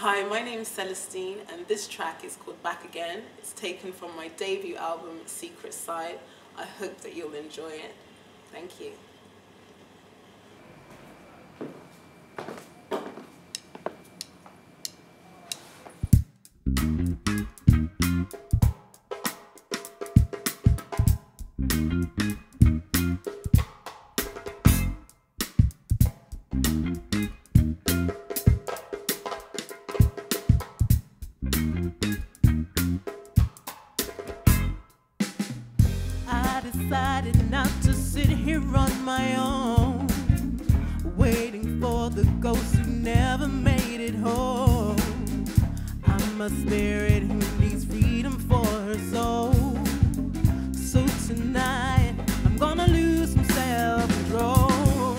Hi, my name is Celestine, and this track is called Back Again. It's taken from my debut album, Secret Side. I hope that you'll enjoy it. Thank you. I decided not to sit here on my own, waiting for the ghost who never made it home. I'm a spirit who needs freedom for her soul. So tonight, I'm gonna lose some self control.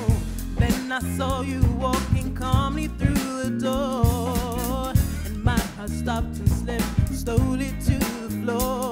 Then I saw you walking calmly through the door, and my heart stopped and slipped slowly to the floor.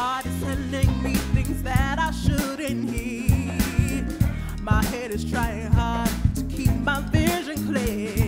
Heart is telling me things that I shouldn't hear. My head is trying hard to keep my vision clear.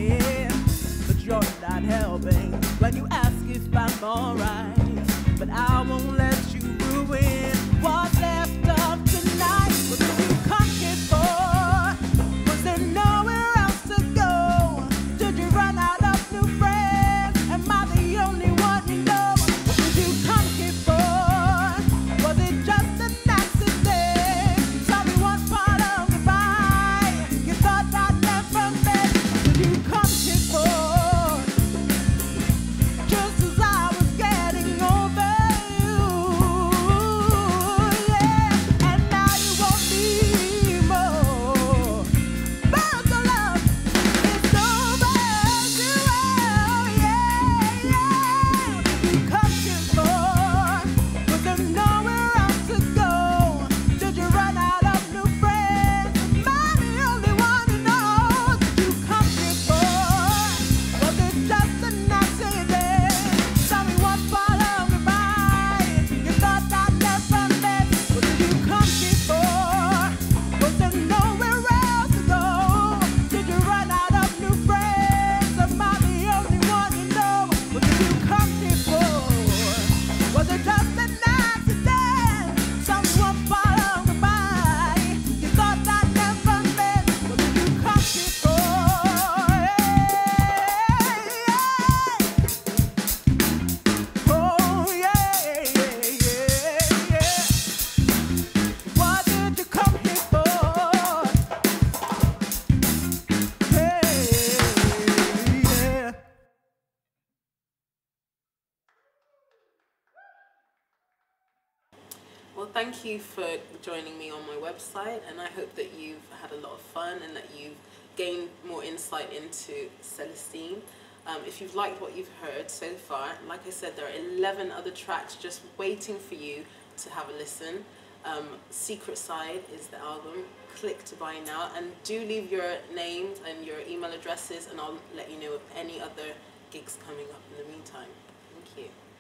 Thank you for joining me on my website, and I hope that you've had a lot of fun and that you've gained more insight into Celestine. Um, if you've liked what you've heard so far, like I said, there are 11 other tracks just waiting for you to have a listen. Um, Secret Side is the album. Click to buy now, and do leave your names and your email addresses, and I'll let you know of any other gigs coming up in the meantime. Thank you.